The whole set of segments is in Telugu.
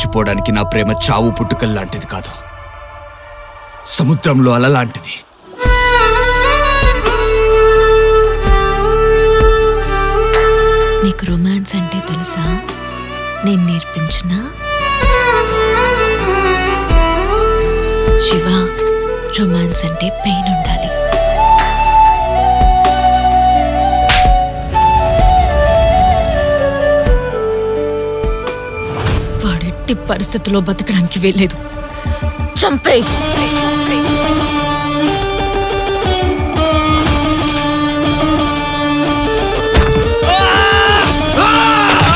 మర్చిపోవడానికి నా ప్రేమ చావు పుట్టుకల్ లాంటిది కాదు. సముద్రంలో అలలాంటిది నీకు రొమాన్స్ అంటే తెలుసా? నేను నేర్పించిన? శివ రొమాన్స్ అంటే పెయిన్ ఉండాలి. వాడెట్టి పరిస్థితుల్లో బతకడానికి వెళ్ళలేదు చంపేయ్.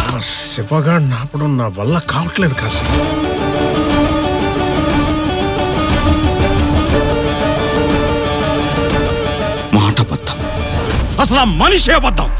ఆ శివగాడు నాపడం నా వల్ల కావట్లేదు కాశీ. మాట అబద్ధం. అసలు ఆ మనిషి అబద్ధం.